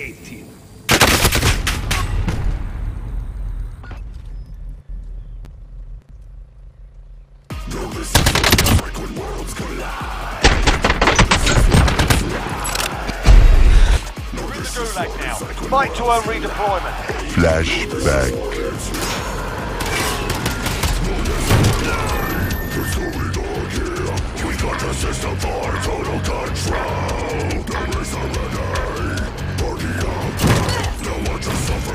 18. Fight to own redeployment. Flashback.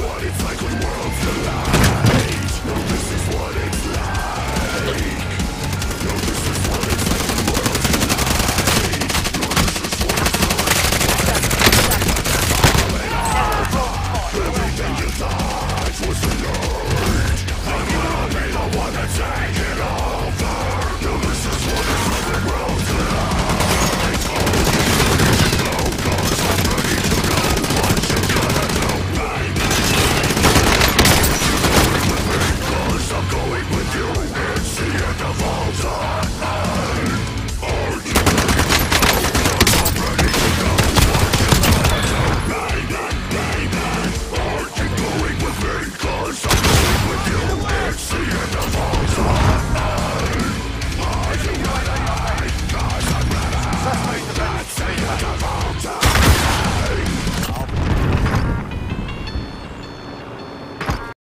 What if I could world the?